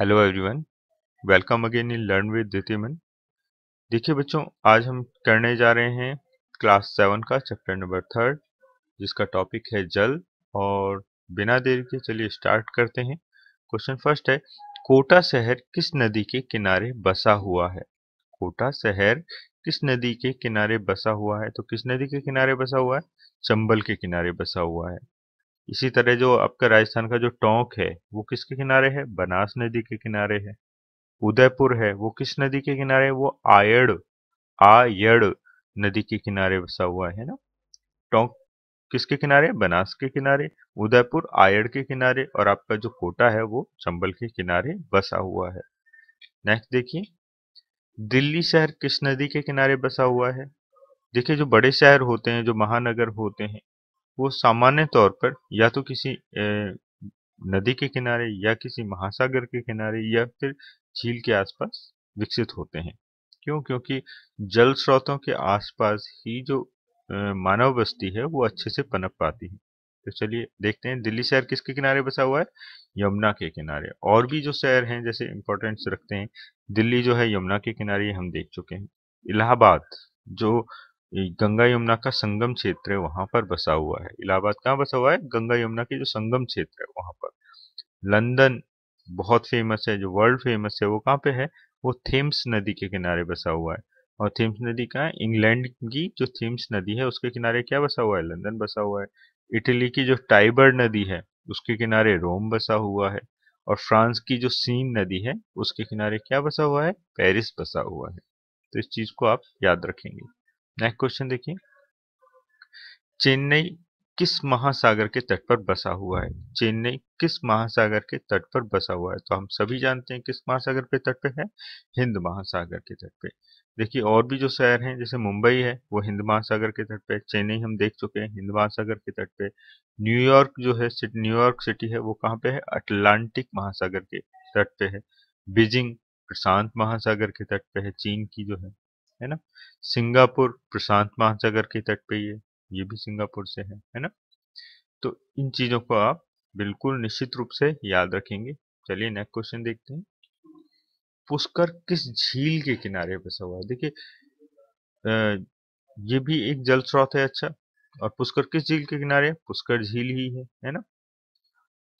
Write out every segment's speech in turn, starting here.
Hello everyone welcome again in learn with द्वितीयमन देखिए बच्चों, आज हम करने जा रहे हैं क्लास सेवन का चैप्टर नंबर थर्ड जिसका टॉपिक है जल और बिना देर के चलिए स्टार्ट करते हैं। क्वेश्चन फ़र्स्ट है, कोटा शहर किस नदी के किनारे बसा हुआ है? कोटा शहर किस नदी के किनारे बसा हुआ है? तो किस नदी के किनारे बसा हुआ है? चंबल के किनारे बसा हुआ है। इसी तरह जो आपका राजस्थान का जो टोंक है, वो किसके किनारे है? बनास नदी के किनारे है। उदयपुर है, वो किस नदी के किनारे है? वो आयड़ आयड़ नदी के किनारे बसा हुआ है ना? टोंक किसके किनारे बनास के किनारे, उदयपुर आयड़ के किनारे और आपका जो कोटा है, वो चंबल के किनारे बसा हुआ है। नेक्स्ट देखिए, दिल्ली शहर किस नदी के किनारे बसा हुआ है? देखिए, जो बड़े शहर होते हैं, जो महानगर होते हैं वो सामान्य तौर पर या तो किसी नदी के किनारे या किसी महासागर के किनारे या फिर झील के आसपास विकसित होते हैं। क्यों? क्योंकि जल स्रोतों के आसपास ही जो मानव बस्ती है वो अच्छे से पनप पाती है। तो चलिए देखते हैं, दिल्ली शहर किसके किनारे बसा हुआ है? यमुना के किनारे। और भी जो शहर हैं, जैसे इंपॉर्टेंस रखते हैं, दिल्ली जो है यमुना के किनारे हम देख चुके हैं। इलाहाबाद, जो गंगा यमुना का संगम क्षेत्र है, वहाँ पर बसा हुआ है। इलाहाबाद कहाँ बसा हुआ है? गंगा यमुना की जो संगम क्षेत्र है, वहाँ पर। लंदन बहुत फ़ेमस है, जो वर्ल्ड फ़ेमस है, वो कहाँ पे है? वो थेम्स नदी के किनारे बसा हुआ है। और थेम्स नदी कहाँ इंग्लैंड की जो थेम्स नदी है, उसके किनारे क्या बसा हुआ है? लंदन बसा हुआ है। इटली की जो टाइबर नदी है, उसके किनारे रोम बसा हुआ है। और फ्रांस की जो सीन नदी है, उसके किनारे क्या बसा हुआ है? पेरिस बसा हुआ है। तो इस चीज़ को आप याद रखेंगे। नेक्स्ट क्वेश्चन देखिए। चेन्नई किस महासागर के तट पर बसा हुआ है? चेन्नई किस महासागर के तट पर बसा हुआ है? तो हम सभी जानते हैं किस महासागर के तट पे है? हिंद महासागर के तट पे। देखिए, और भी जो शहर हैं, जैसे मुंबई है, वो हिंद महासागर के तट पे चेन्नई हम देख चुके हैं हिंद महासागर के तट पे न्यूयॉर्क जो है न्यूयॉर्क सिटी है, वो कहाँ पे है? अटलांटिक महासागर के तट पे है। बीजिंग प्रशांत महासागर के तट पे है। चीन की जो है है ना? सिंगापुर प्रशांत महासागर के तट पे ये ये भी सिंगापुर से है है ना? तो इन चीज़ों को आप बिल्कुल निश्चित रूप से याद रखेंगे। चलिए नेक्स्ट क्वेश्चन देखते हैं। पुष्कर किस झील के किनारे बसा हुआ है? देखिए ये भी एक जल स्रोत है अच्छा। और पुष्कर किस झील के किनारे? पुष्कर झील ही है है ना?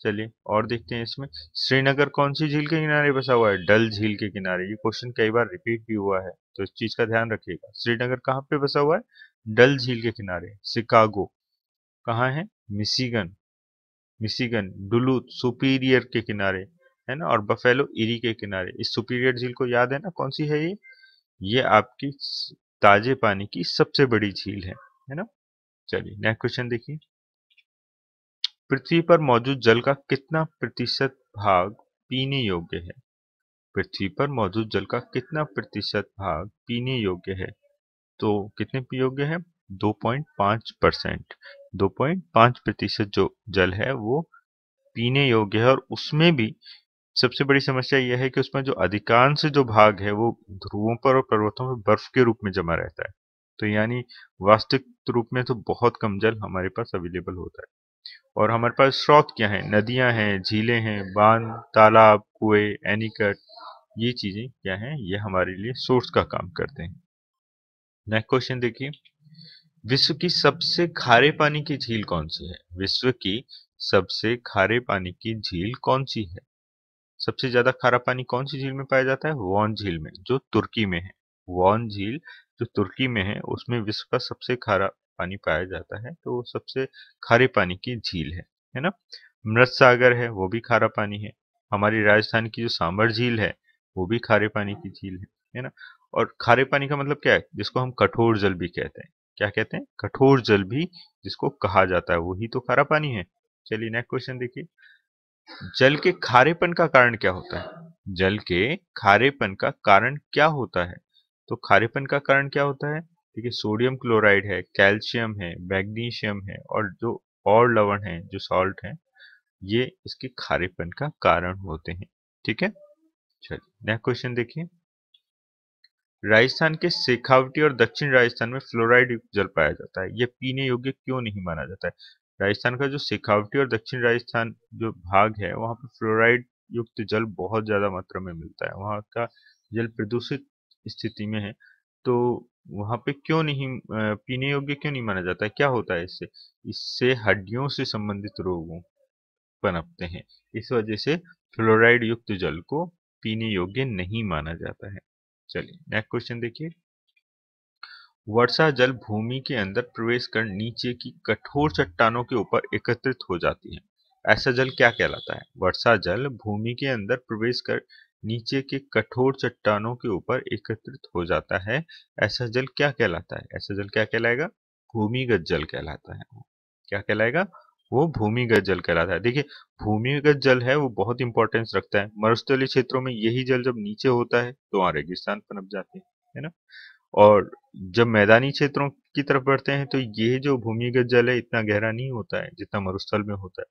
चलिए, और देखते हैं इसमें। श्रीनगर कौन सी झील के किनारे बसा हुआ है? डल झील के किनारे। ये क्वेश्चन कई बार रिपीट भी हुआ है। तो इस चीज़ का ध्यान रखिएगा। श्रीनगर कहाँ पे बसा हुआ है? डल झील के किनारे, शिकागो। कहाँ है? मिशिगन। मिशिगन डुलूथ सुपीरियर के किनारे, है ना? और बफेलो इरी के किनारे। इस सुपीरियर झील को याद है ना? कौन सी है ये? ये आपकी ताजे पानी की सबसे बड़ी झील है है ना? चलिए नेक्स्ट क्वेश्चन देखिए। पृथ्वी पर मौजूद जल का कितना प्रतिशत भाग पीने योग्य है? पृथ्वी पर मौजूद जल का कितना प्रतिशत भाग पीने योग्य है? तो कितने योग्य है? 2.5 परसेंट। दो प्रतिशत जो जल है, वो पीने योग्य है और उसमें भी सबसे बड़ी समस्या यह है कि उसमें जो अधिकांश जो भाग है, वो ध्रुवों पर और पर्वतों पर बर्फ़ के रूप में जमा रहता है। तो यानी वास्तविक रूप में तो बहुत कम जल हमारे पास अवेलेबल होता है। और हमारे पास स्रोत क्या है? नदियाँ हैं, झीलें हैं, बाँध, तालाब, कुएँ, एनिकट, ये चीज़ें क्या हैं? ये हमारे लिए सोर्स का काम करते हैं। नेक्स्ट क्वेश्चन देखिए। विश्व की सबसे खारे पानी की झील कौन सी है? विश्व की सबसे खारे पानी की झील कौन सी है? सबसे ज़्यादा खारा पानी कौन सी झील में पाया जाता है? वॉन झील में, जो तुर्की में है। वॉन झील जो तुर्की में है, उसमें विश्व का सबसे खारा पानी पाया जाता है तो वो सबसे खारे पानी की झील है है ना? मृत सागर है, वो भी खारा पानी है, हमारी राजस्थान की जो सांबर झील है, वो भी खारे पानी की झील है है ना? और खारे पानी का मतलब क्या है, जिसको हम कठोर जल भी कहते हैं, क्या कहते हैं? कठोर जल भी जिसको कहा जाता है, वही तो खारा पानी है। चलिए नेक्स्ट क्वेश्चन देखिए, जल के खारेपन का कारण क्या होता है? जल के खारेपन का कारण क्या होता है? तो खारेपन का कारण क्या होता है? ठीक है सोडियम क्लोराइड है, कैल्शियम है, मैग्नीशियम है और जो और लवण है, जो सॉल्ट है, ये इसके खारेपन का कारण होते हैं। ठीक है? चलिए नेक्स्ट क्वेश्चन देखिए। राजस्थान के शेखावटी और दक्षिण राजस्थान में फ्लोराइड युक्त जल पाया जाता है। यह पीने योग्य क्यों नहीं माना जाता है? राजस्थान का जो शेखावटी और दक्षिण राजस्थान जो भाग है, वहाँ पर फ्लोराइड युक्त जल बहुत ज़्यादा मात्रा में मिलता है। वहाँ का जल प्रदूषित स्थिति में है। तो वहाँ पे क्यों नहीं पीने योग्य क्यों नहीं माना जाता है? क्या होता है इससे? इससे हड्डियों से संबंधित रोगों पनपते हैं। इस वजह से फ्लोराइड युक्त जल को पीने योग्य नहीं माना जाता है। चलिए नेक्स्ट क्वेश्चन देखिए। वर्षा जल भूमि के अंदर प्रवेश कर नीचे की कठोर चट्टानों के ऊपर एकत्रित हो जाती है। ऐसा जल क्या कहलाता है? वर्षा जल भूमि के अंदर प्रवेश कर नीचे के कठोर चट्टानों के ऊपर एकत्रित हो जाता है। ऐसा जल क्या कहलाता है? ऐसा जल क्या कहलाएगा? भूमिगत जल कहलाता है क्या कहलाएगा? वो भूमिगत जल कहलाता है। देखिए, भूमिगत जल है, वो बहुत इंपॉर्टेंस रखता है। मरुस्थलीय क्षेत्रों में यही जल जब नीचे होता है तो वहाँ रेगिस्तान पनप जाते हैं, है ना? और जब मैदानी क्षेत्रों की तरफ़ बढ़ते हैं तो ये जो भूमिगत जल है, इतना गहरा नहीं होता है जितना मरुस्थल में होता है।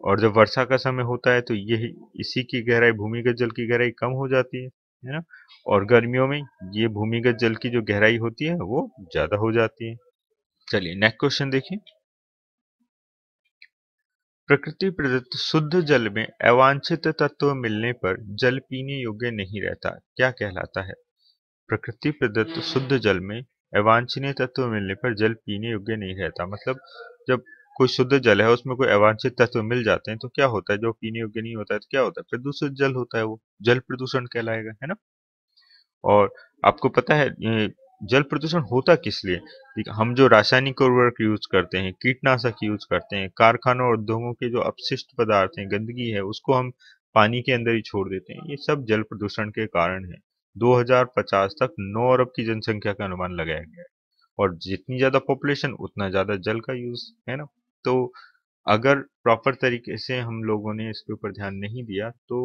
और जब वर्षा का समय होता है तो ये इसी की गहराई, भूमिगत जल की गहराई कम हो जाती है है ना? और गर्मियों में ये भूमिगत जल की जो गहराई होती है, वो ज़्यादा हो जाती है। चलिए नेक्स्ट क्वेश्चन देखिए। प्रकृति प्रदत्त शुद्ध जल में अवांछित तत्व मिलने पर जल पीने योग्य नहीं रहता, क्या कहलाता है? प्रकृति प्रदत्त शुद्ध जल में अवांछनीय तत्व मिलने पर जल पीने योग्य नहीं रहता मतलब जब कोई शुद्ध जल है, उसमें कोई अवांछित तत्व मिल जाते हैं तो क्या होता है? जो पीने योग्य नहीं होता है तो क्या होता है? प्रदूषित जल होता है वो, जल प्रदूषण कहलाएगा, है ना? और आपको पता है जल प्रदूषण होता किस लिए? हम जो रासायनिक उर्वरक यूज़ करते हैं, कीटनाशक यूज़ करते हैं, कारखानों और उद्योगों के जो अपशिष्ट पदार्थ हैं, गंदगी है, उसको हम पानी के अंदर ही छोड़ देते हैं। ये सब जल प्रदूषण के कारण है। 2050 तक 9 अरब की जनसंख्या का अनुमान लगाया गया है। और जितनी ज़्यादा पॉपुलेशन उतना ज़्यादा जल का यूज़ है ना? तो अगर प्रॉपर तरीके से हम लोगों ने इसके ऊपर ध्यान नहीं दिया तो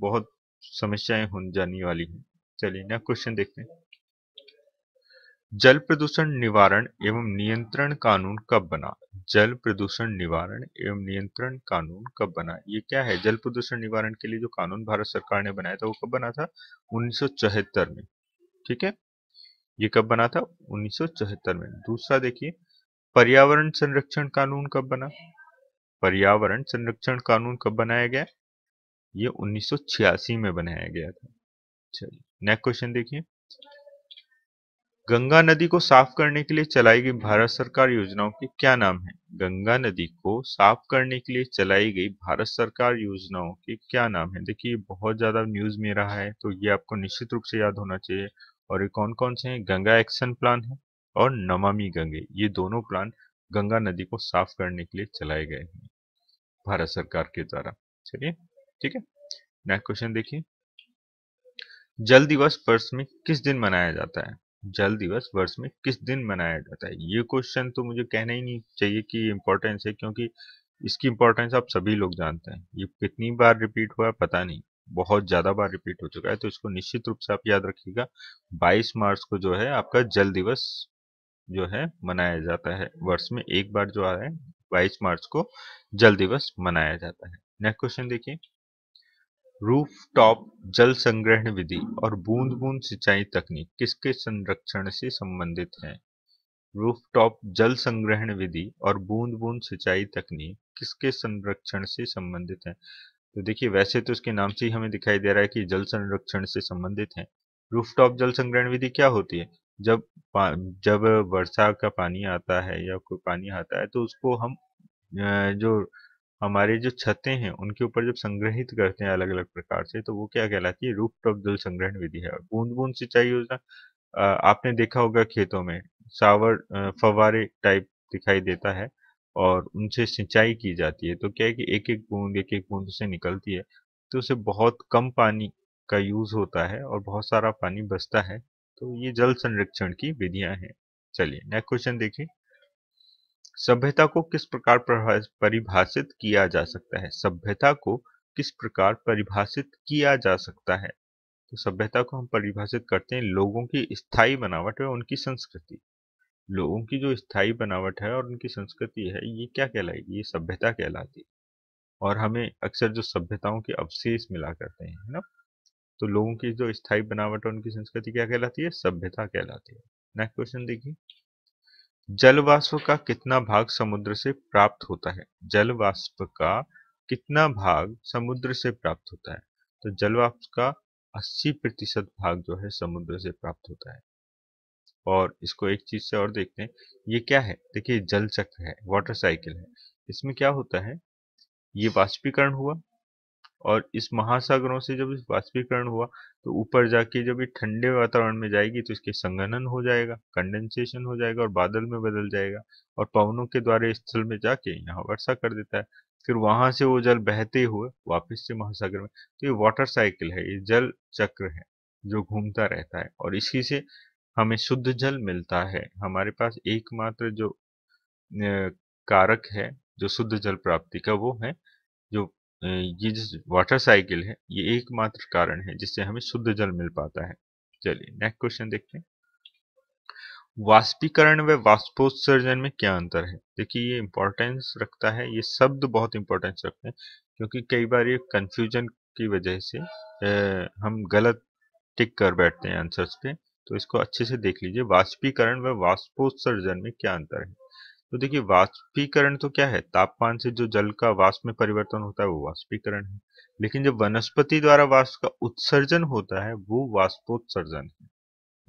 बहुत समस्याएँ हो जाने वाली हैं। चलिए नेक्स्ट क्वेश्चन देखते हैं। जल प्रदूषण निवारण एवं नियंत्रण कानून कब बना? जल प्रदूषण निवारण एवं नियंत्रण कानून कब बना? ये क्या है? जल प्रदूषण निवारण के लिए जो कानून भारत सरकार ने बनाया था, वो कब बना था? उन्नीस सौ चौहत्तर में। ठीक है? ये कब बना था? उन्नीस सौ चौहत्तर में। दूसरा देखिए पर्यावरण संरक्षण कानून कब बना? पर्यावरण संरक्षण कानून कब बनाया गया? ये 1986 में बनाया गया था। चलिए नेक्स्ट क्वेश्चन देखिए। गंगा नदी को साफ़ करने के लिए चलाई गई भारत सरकार योजनाओं के क्या नाम है? गंगा नदी को साफ़ करने के लिए चलाई गई भारत सरकार योजनाओं के क्या नाम है? देखिए बहुत ज़्यादा न्यूज़ में रहा है तो ये आपको निश्चित रूप से याद होना चाहिए। और ये कौन कौन से हैं? गंगा एक्शन प्लान है। और नमामि गंगे, ये दोनों प्लान गंगा नदी को साफ़ करने के लिए चलाए गए हैं, भारत सरकार के द्वारा। चलिए, ठीक है? नेक्स्ट क्वेश्चन देखिए। जल दिवस वर्ष में किस दिन मनाया जाता है? जल दिवस वर्ष में किस दिन मनाया जाता है? ये क्वेश्चन तो मुझे कहना ही नहीं चाहिए कि इम्पोर्टेंस है, क्योंकि इसकी इम्पोर्टेंस आप सभी लोग जानते हैं। ये कितनी बार रिपीट हुआ पता नहीं। बहुत ज़्यादा बार रिपीट हो चुका है तो इसको निश्चित रूप से आप याद रखिएगा। 22 मार्च को जो है आपका जल दिवस जो है मनाया जाता है। वर्ष में एक बार जो आ रहा है, बाईस मार्च को जल दिवस मनाया जाता है। नेक्स्ट क्वेश्चन देखिए। रूफ टॉप जल संग्रहण विधि और बूंद बूंद सिंचाई तकनीक किसके संरक्षण से संबंधित है? रूफ टॉप जल संग्रहण विधि और बूंद बूंद सिंचाई तकनीक किसके संरक्षण से संबंधित है? तो देखिए, वैसे तो उसके नाम से ही हमें दिखाई दे रहा है कि जल संरक्षण से संबंधित है। रूफ टॉप जल संग्रहण विधि क्या होती है? जब जब वर्षा का पानी आता है या कोई पानी आता है तो उसको हम जो हमारे जो छतें हैं, उनके ऊपर जब संग्रहित करते हैं अलग अलग प्रकार से तो वो क्या कहलाती है? रूप टॉप जल संग्रहण विधि है। बूंद बूंद सिंचाई योजना आपने देखा होगा खेतों में, सावर फवारे टाइप दिखाई देता है और उनसे सिंचाई की जाती है। तो क्या है कि एक एक बूंद एक एक बूंद से निकलती है तो उसे बहुत कम पानी का यूज़ होता है और बहुत सारा पानी बचता है। तो ये जल संरक्षण की विधियाँ हैं। चलिए नेक्स्ट क्वेश्चन देखिए। सभ्यता को किस प्रकार परिभाषित किया जा सकता है? सभ्यता को किस प्रकार परिभाषित किया जा सकता है? तो सभ्यता को हम परिभाषित करते हैं लोगों की स्थायी बनावट और उनकी संस्कृति। लोगों की जो स्थायी बनावट है और उनकी संस्कृति है, ये क्या कहलाएगी? ये सभ्यता कहलाती है। और हमें अक्सर जो सभ्यताओं के अवशेष मिला करते हैं, है ना? तो लोगों की जो स्थायी बनावट और उनकी संस्कृति क्या कहलाती है? सभ्यता कहलाती है। नेक्स्ट क्वेश्चन देखिए। जल वाष्प का कितना भाग समुद्र से प्राप्त होता है? जल वाष्प का कितना भाग समुद्र से प्राप्त होता है? तो जल वाष्प का 80 प्रतिशत भाग जो है, समुद्र से प्राप्त होता है। और इसको एक चीज़ से और देखते हैं। ये क्या है? देखिए, जल चक्र है वाटर साइकिल है। इसमें क्या होता है? ये वाष्पीकरण हुआ। और इस महासागरों से जब इस वाष्पीकरण हुआ तो ऊपर जाके जब ये ठंडे वातावरण में जाएगी तो इसके संघनन हो जाएगा कंडेंसेशन हो जाएगा और बादल में बदल जाएगा और पवनों के द्वारा स्थल में जाके यहाँ वर्षा कर देता है। फिर वहाँ से वो जल बहते हुए वापस से महासागर में तो ये वाटर साइकिल है, ये जल चक्र है जो घूमता रहता है और इसी से हमें शुद्ध जल मिलता है। हमारे पास एकमात्र जो कारक है, जो शुद्ध जल प्राप्ति का वो है, जो ये जिस वाटर साइकिल है ये एकमात्र कारण है जिससे हमें शुद्ध जल मिल पाता है। चलिए नेक्स्ट क्वेश्चन देखते हैं। वाष्पीकरण व वाष्पोत्सर्जन में क्या अंतर है? देखिए ये इंपॉर्टेंस रखता है ये शब्द बहुत इंपॉर्टेंस रखते हैं क्योंकि कई बार ये कंफ्यूजन की वजह से ए, हम गलत टिक कर बैठते हैं आंसर्स पे तो इसको अच्छे से देख लीजिए। वाष्पीकरण व वाष्पोत्सर्जन में क्या अंतर है? तो देखिए, वाष्पीकरण तो क्या है? तापमान से जो जल का वाष्प में परिवर्तन होता है, वो वाष्पीकरण है। लेकिन जब वनस्पति द्वारा वाष्प का उत्सर्जन होता है, वो वाष्पोत्सर्जन है।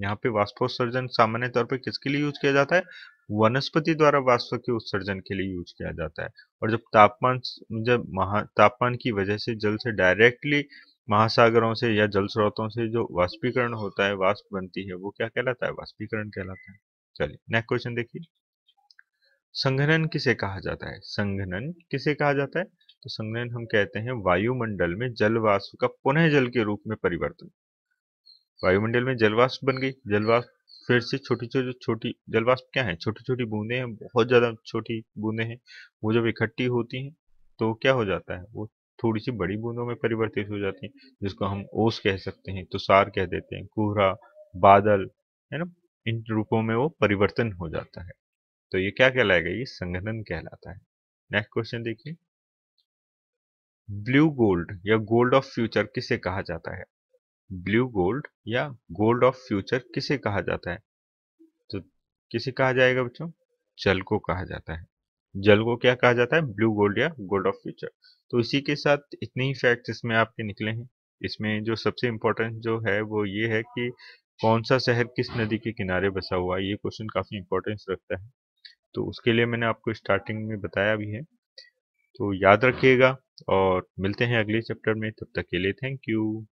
यहाँ पे वाष्पोत्सर्जन सामान्य तौर पर किसके लिए यूज़ किया जाता है? वनस्पति द्वारा वाष्प के उत्सर्जन के लिए यूज़ किया जाता है। और जब तापमान जब महा, तापमान की वजह से जल से डायरेक्टली महासागरों से या जल स्रोतों से जो वाष्पीकरण होता है, वाष्प बनती है, वो क्या कहलाता है? वाष्पीकरण कहलाता है। चलिए नेक्स्ट क्वेश्चन देखिए। संघनन किसे कहा जाता है? संघनन किसे कहा जाता है? तो संघनन हम कहते हैं वायुमंडल में जल वाष्प का पुनः जल के रूप में परिवर्तन। वायुमंडल में जलवाष्प बन गई। जलवाष्प फिर से छोटी छोटी छोटी जलवाष्प क्या है? छोटी छोटी बूंदे हैं, बहुत ज़्यादा छोटी बूंदे हैं। वो जब इकट्ठी होती हैं तो क्या हो जाता है? वो थोड़ी सी बड़ी बूंदों में परिवर्तित हो जाती है, जिसको हम ओस कह सकते हैं, तुषार कह देते हैं, कोहरा, बादल, है ना? इन रूपों में वो परिवर्तन हो जाता है। तो ये क्या कहलाएगा? ये संघनन कहलाता है। नेक्स्ट क्वेश्चन देखिए। ब्लू गोल्ड या गोल्ड ऑफ़ फ्यूचर किसे कहा जाता है? ब्लू गोल्ड या गोल्ड ऑफ़ फ्यूचर किसे कहा जाता है? तो किसे कहा जाएगा बच्चों? जल को कहा जाता है। जल को क्या कहा जाता है? ब्लू गोल्ड या गोल्ड ऑफ़ फ्यूचर तो इसी के साथ इतने ही फैक्ट इसमें आपके निकले हैं। इसमें जो सबसे इम्पोर्टेंट जो है वो ये है कि कौन सा शहर किस नदी के किनारे बसा हुआ है? ये क्वेश्चन काफ़ी इंपॉर्टेंस रखता है। तो उसके लिए मैंने आपको स्टार्टिंग में बताया भी है। तो याद रखिएगा और मिलते हैं अगले चैप्टर में। तब तक के लिए थैंक यू